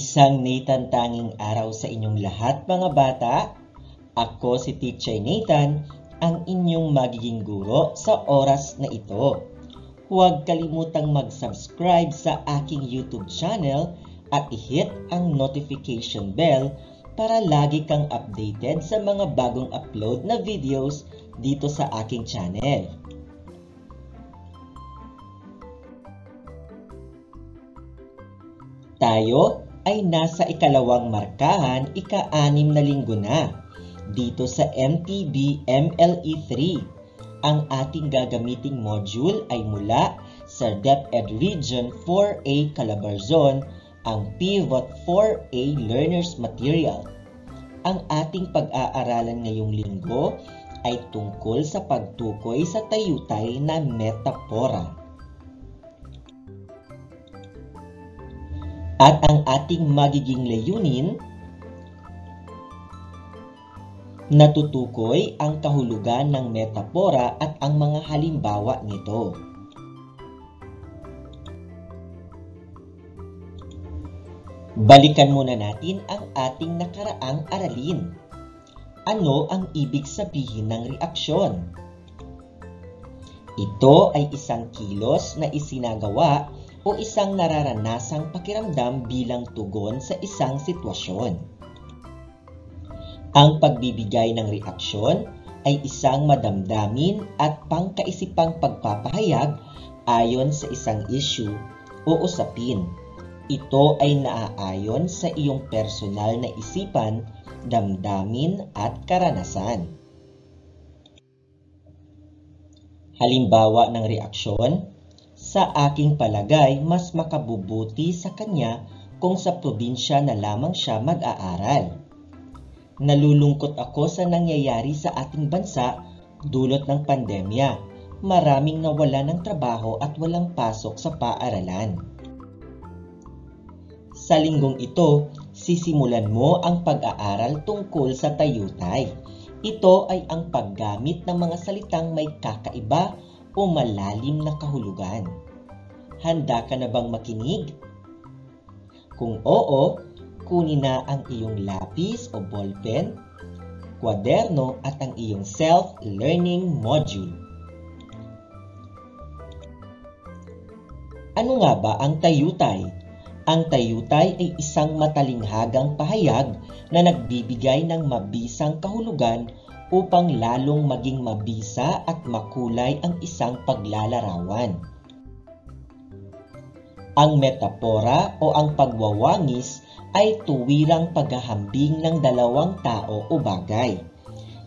Isang Nathan-tanging araw sa inyong lahat mga bata. Ako si Teacher Nathan, ang inyong magiging guro sa oras na ito. Huwag kalimutang mag-subscribe sa aking YouTube channel at i-hit ang notification bell para lagi kang updated sa mga bagong upload na videos dito sa aking channel. Tayo ay nasa ikalawang markahan ika-anim na linggo na dito sa MTB MLE3. Ang ating gagamiting module ay mula sa DepEd Region 4A Calabarzon, ang Pivot 4A Learners Material. Ang ating pag-aaralan ngayong linggo ay tungkol sa pagtukoy sa tayutay na metapora. At ang ating magiging layunin, natutukoy ang kahulugan ng metapora at ang mga halimbawa nito. Balikan muna natin ang ating nakaraang aralin. Ano ang ibig sabihin ng reaksyon? Ito ay isang kilos na isinagawa o isang nararanasang pakiramdam bilang tugon sa isang sitwasyon. Ang pagbibigay ng reaksyon ay isang madamdamin at pangkaisipang pagpapahayag ayon sa isang issue o usapin. Ito ay naaayon sa iyong personal na isipan, damdamin at karanasan. Halimbawa ng reaksyon, sa aking palagay, mas makabubuti sa kanya kung sa probinsya na lamang siya mag-aaral. Nalulungkot ako sa nangyayari sa ating bansa dulot ng pandemya. Maraming nawala ng trabaho at walang pasok sa paaralan. Sa linggong ito, sisimulan mo ang pag-aaral tungkol sa tayutay. Ito ay ang paggamit ng mga salitang may kakaiba o malalim na kahulugan. Handa ka na bang makinig? Kung oo, kunin na ang iyong lapis o ballpen, kwaderno at ang iyong self-learning module. Ano nga ba ang tayutay? Ang tayutay ay isang matalinghagang pahayag na nagbibigay ng mabisang kahulugan upang lalong maging mabisa at makulay ang isang paglalarawan. Ang metapora o ang pagwawangis ay tuwirang paghahambing ng dalawang tao o bagay.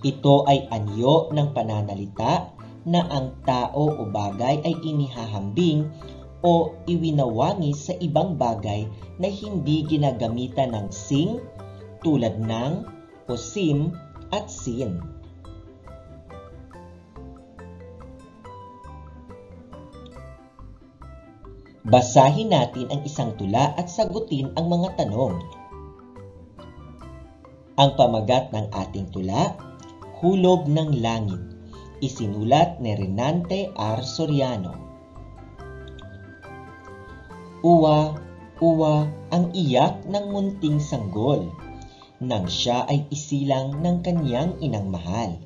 Ito ay anyo ng pananalita na ang tao o bagay ay inihahambing o iwinawangis sa ibang bagay na hindi ginagamitan ng sing tulad ng o sim at sin. Basahin natin ang isang tula at sagutin ang mga tanong. Ang pamagat ng ating tula, Hulog ng Langit, isinulat ni Renante R. Soriano. Uwa, uwa ang iyak ng munting sanggol nang siya ay isilang ng kanyang inang mahal.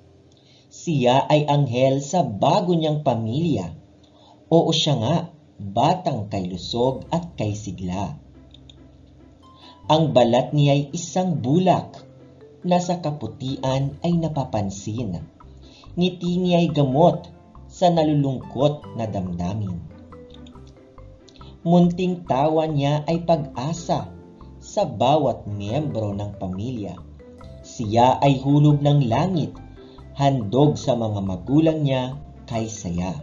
Siya ay anghel sa bago niyang pamilya. Oo siya nga, batang kay lusog at kay sigla. Ang balat niya ay isang bulak na sa kaputian ay napapansin. Ngiti niya ay gamot sa nalulungkot na damdamin. Munting tawa niya ay pag-asa sa bawat miyembro ng pamilya. Siya ay hulog ng langit, handog sa mga magulang niya kay saya.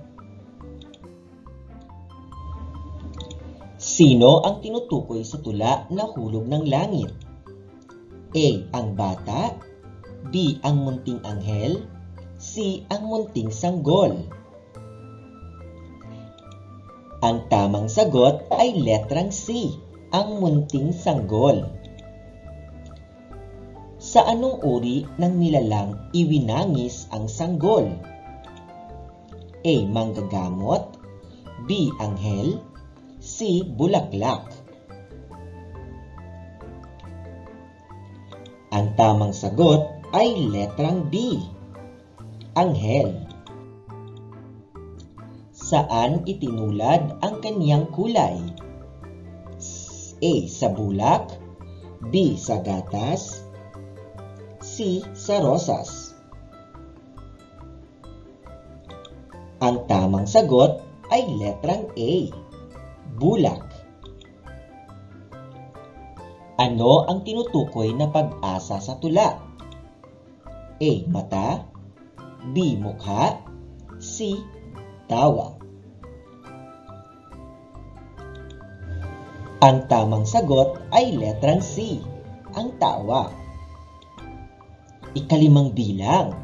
Sino ang tinutukoy sa tula na hulog ng langit? A. Ang bata B. Ang munting anghel C. Ang munting sanggol Ang tamang sagot ay letrang C. Ang munting sanggol Sa anong uri ng nilalang iwinangis ang sanggol? A. Manggagamot B. Anghel C. Bulaklak Ang tamang sagot ay letrang B. Anghel. Saan itinulad ang kanyang kulay? A. Sa bulak B. Sa gatas C. Sa rosas Ang tamang sagot ay letrang A. Bulak. Ano ang tinutukoy na pag-asa sa tula? A. Mata B. Mukha C. Tawa Ang tamang sagot ay letrang C, ang tawa. Ikalimang bilang,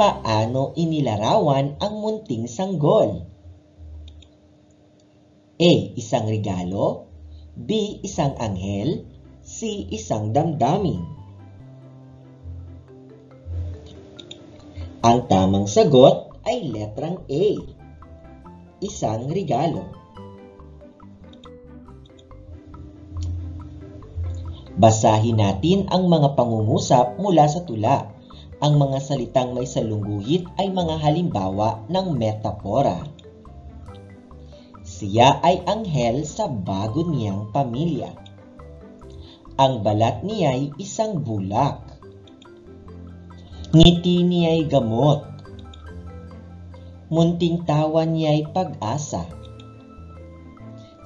paano inilarawan ang munting sanggol? A. Isang regalo B. Isang anghel C. Isang damdamin Ang tamang sagot ay letrang A. Isang regalo. Basahin natin ang mga pangungusap mula sa tula. Ang mga salitang may salungguhit ay mga halimbawa ng metapora. Siya ay anghel sa bago niyang pamilya. Ang balat niya ay isang bulak. Ngiti niya ay gamot. Munting tawa niya ay pag-asa.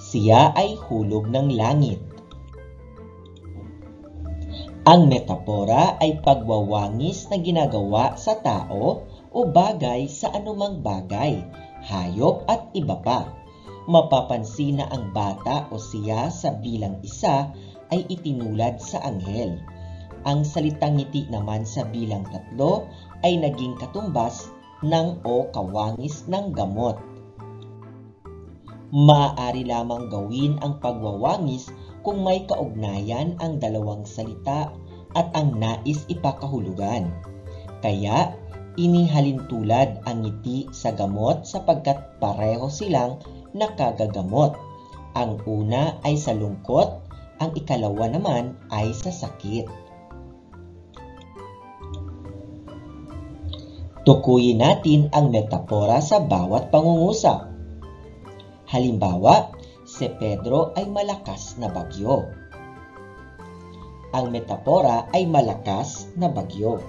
Siya ay hulog ng langit. Ang metapora ay pagwawangis na ginagawa sa tao o bagay sa anumang bagay, hayop at iba pa. Mapapansin na ang bata o siya sa bilang isa ay itinulad sa anghel. Ang salitang ngiti naman sa bilang tatlo ay naging katumbas ng o kawangis ng gamot. Maaari lamang gawin ang pagwawangis kung may kaugnayan ang dalawang salita at ang nais ipakahulugan. Kaya, inihalintulad ang ngiti sa gamot sapagkat pareho silang nakagagamot. Ang una ay sa lungkot, ang ikalawa naman ay sa sakit. Tukuyin natin ang metapora sa bawat pangungusap. Halimbawa, si Pedro ay malakas na bagyo. Ang metapora ay malakas na bagyo.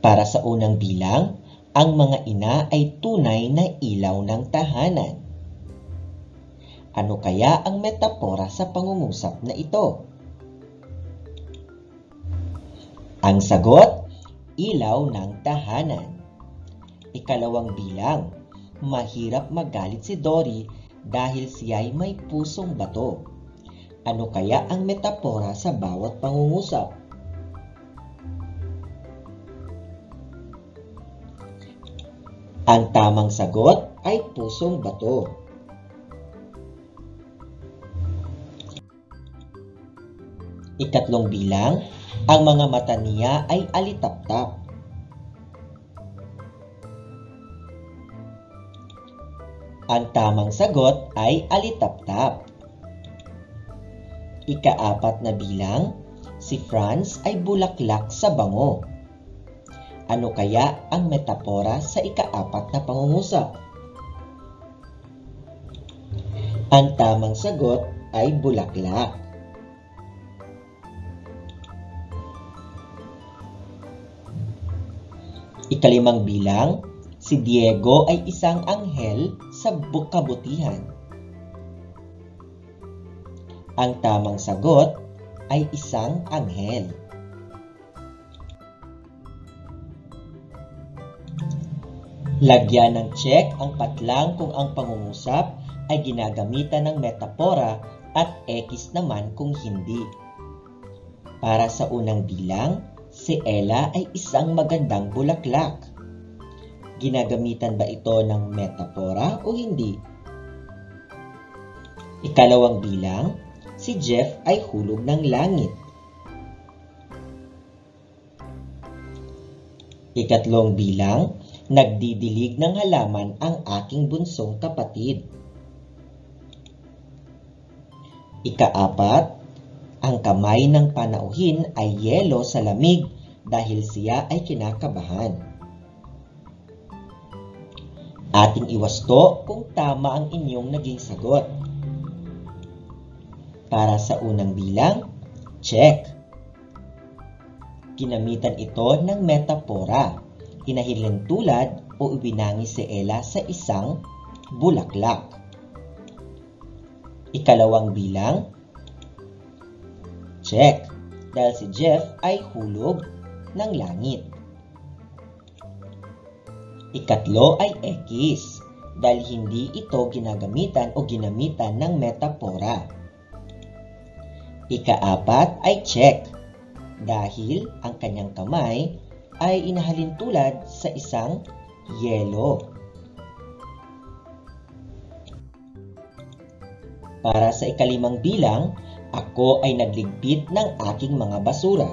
Para sa unang bilang, ang mga ina ay tunay na ilaw ng tahanan. Ano kaya ang metapora sa pangungusap na ito? Ang sagot, ilaw ng tahanan. Ikalawang bilang, mahirap magalit si Dory dahil siya'y may pusong bato. Ano kaya ang metapora sa bawat pangungusap? Ang tamang sagot ay pusong bato. Ikatlong bilang, ang mga mata niya ay alitaptap. Ang tamang sagot ay alitaptap. Ikaapat na bilang, si Franz ay bulaklak sa bango. Ano kaya ang metapora sa ikaapat na pangungusap? Ang tamang sagot ay bulaklak. Ikalimang bilang, si Diego ay isang anghel sa kabutihan? Ang tamang sagot ay isang anghel. Lagyan ng check ang patlang kung ang pangungusap ay ginagamitan ng metapora at X naman kung hindi. Para sa unang bilang, si Ella ay isang magandang bulaklak. Ginagamitan ba ito ng metapora o hindi? Ikalawang bilang, si Jeff ay hulog ng langit. Ikatlong bilang, nagdidilig ng halaman ang aking bunsong kapatid. Ikaapat, ang kamay ng panauhin ay yelo sa lamig dahil siya ay kinakabahan. Ating iwasto kung tama ang inyong naging sagot. Para sa unang bilang, check. Ginamitan ito ng metapora, hinahilin tulad o ibinangi si Ella sa isang bulaklak. Ikalawang bilang, check, dahil si Jeff ay hulog ng langit. Ikatlo ay X, dahil hindi ito ginagamitan o ginamitan ng metapora. Ikaapat ay check, dahil ang kanyang kamay ay inahalin tulad sa isang yelo. Para sa ikalimang bilang, ako ay nagligpit ng aking mga basura.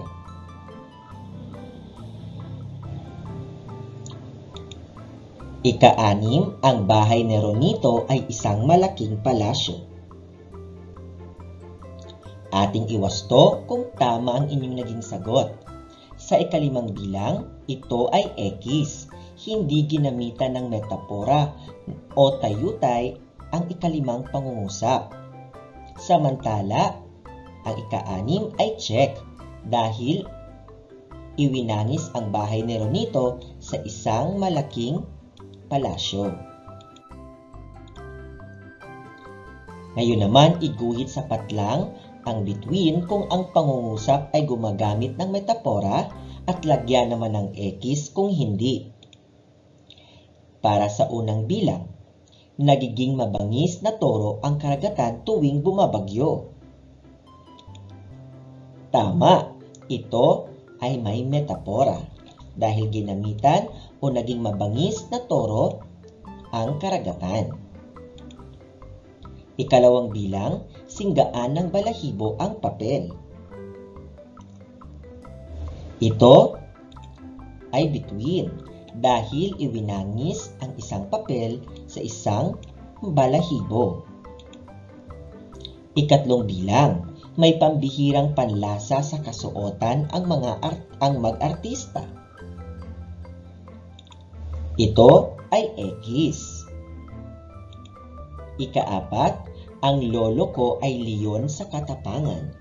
Ika-anim, ang bahay ni Ronito ay isang malaking palasyo. Ating iwasto kung tama ang inyong naging sagot. Sa ikalimang bilang, ito ay X. Hindi ginamitan ng metapora o tayutay ang ikalimang pangungusap. Samantala, ang ika-anim ay check dahil iwinangis ang bahay ni Ronito sa isang malaking palasyo. Ngayon naman, iguhit sapat lang ang between kung ang pangungusap ay gumagamit ng metapora at lagyan naman ng X kung hindi. Para sa unang bilang, nagiging mabangis na toro ang karagatan tuwing bumabagyo. Tama, ito ay may metapora dahil ginamitan o naging mabangis na toro ang karagatan. Ikalawang bilang, singgaan ng balahibo ang papel. Ito ay between dahil iwinangis ang isang papel sa isang balahibo. Ikatlong bilang, may pambihirang panlasa sa kasuotan ang mga art ang mag-artista. Ito ay X. Ikaapat, ang lolo ko ay leon sa katapangan.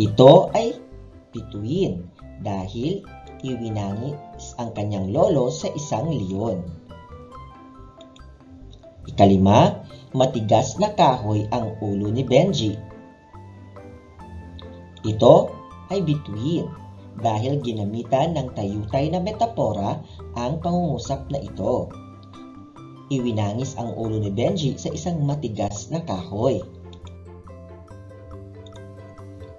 Ito ay bituin dahil iwinangis ang kanyang lolo sa isang leon. Ikalima, matigas na kahoy ang ulo ni Benji. Ito ay bituin dahil ginamitan ng tayutay na metapora ang pangungusap na ito. Iwinangis ang ulo ni Benji sa isang matigas na kahoy.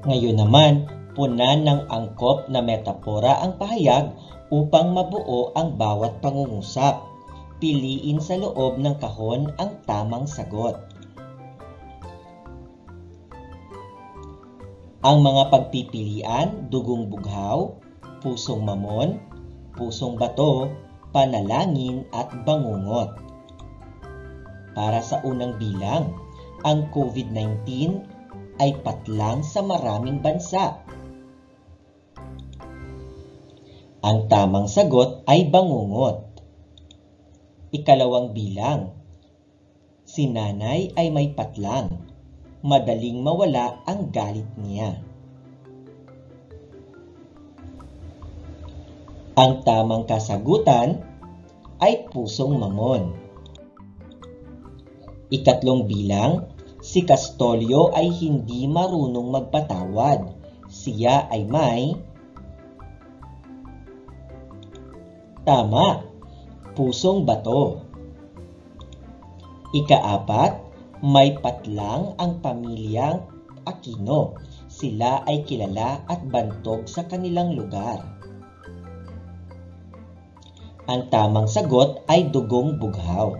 Ngayon naman, punan ng angkop na metapora ang pahayag upang mabuo ang bawat pangungusap. Piliin sa loob ng kahon ang tamang sagot. Ang mga pagpipilian, dugong bughaw, pusong mamon, pusong bato, panalangin at bangungot. Para sa unang bilang, ang COVID-19 ay patlang sa maraming bansa Ang tamang sagot ay bangungot. Ikalawang bilang. Si nanay ay may patlang. Madaling mawala ang galit niya. Ang tamang kasagutan ay pusong mamon. Ikatlong bilang, si Castolio ay hindi marunong magpatawad. Siya ay may Tama, pusong bato. Ikaapat, may patlang ang pamilyang Aquino. Sila ay kilala at bantog sa kanilang lugar. Ang tamang sagot ay dugong bughaw.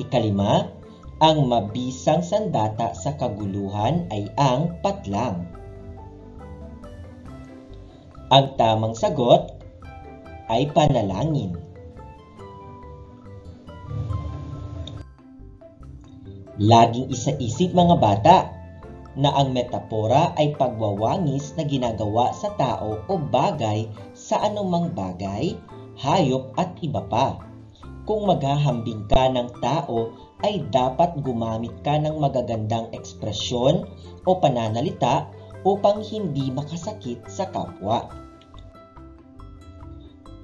Ikalima, ang mabisang sandata sa kaguluhan ay ang patlang. Ang tamang sagot ay panalangin. Laging isa-isip mga bata na ang metapora ay pagwawangis na ginagawa sa tao o bagay sa anumang bagay, hayop at iba pa. Kung maghahambing ka ng tao ay dapat gumamit ka ng magagandang ekspresyon o pananalita upang hindi makasakit sa kapwa.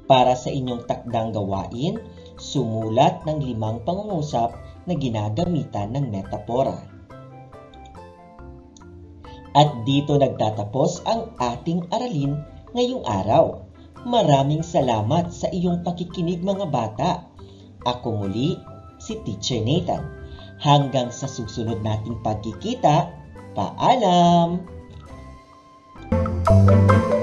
Para sa inyong takdang gawain, sumulat ng limang pangungusap na ginagamitan ng metapora. At dito nagtatapos ang ating aralin ngayong araw. Maraming salamat sa iyong pakikinig mga bata. Ako muli, si Teacher Nathan. Hanggang sa susunod nating pagkikita, paalam! Thank you.